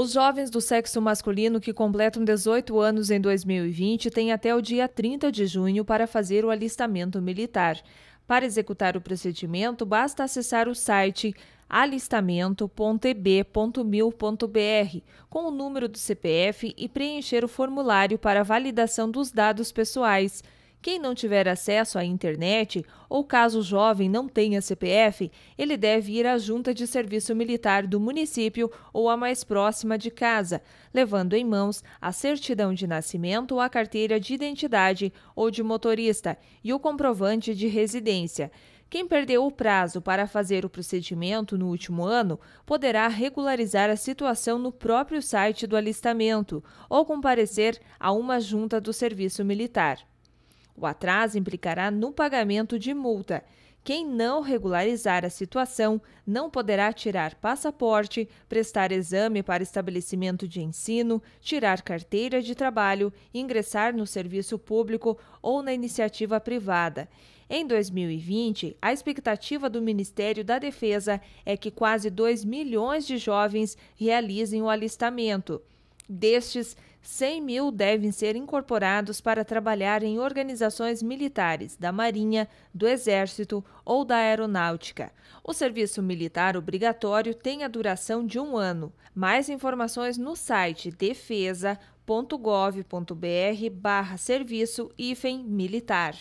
Os jovens do sexo masculino que completam 18 anos em 2020 têm até o dia 30 de junho para fazer o alistamento militar. Para executar o procedimento, basta acessar o site alistamento.eb.mil.br com o número do CPF e preencher o formulário para validação dos dados pessoais. Quem não tiver acesso à internet ou caso o jovem não tenha CPF, ele deve ir à junta de serviço militar do município ou a mais próxima de casa, levando em mãos a certidão de nascimento ou a carteira de identidade ou de motorista e o comprovante de residência. Quem perdeu o prazo para fazer o procedimento no último ano poderá regularizar a situação no próprio site do alistamento ou comparecer a uma junta do serviço militar. O atraso implicará no pagamento de multa. Quem não regularizar a situação não poderá tirar passaporte, prestar exame para estabelecimento de ensino, tirar carteira de trabalho, ingressar no serviço público ou na iniciativa privada. Em 2020, a expectativa do Ministério da Defesa é que quase 2 milhões de jovens realizem o alistamento. Destes, 100 mil devem ser incorporados para trabalhar em organizações militares da Marinha, do Exército ou da Aeronáutica. O serviço militar obrigatório tem a duração de um ano. Mais informações no site defesa.gov.br barra serviço militar.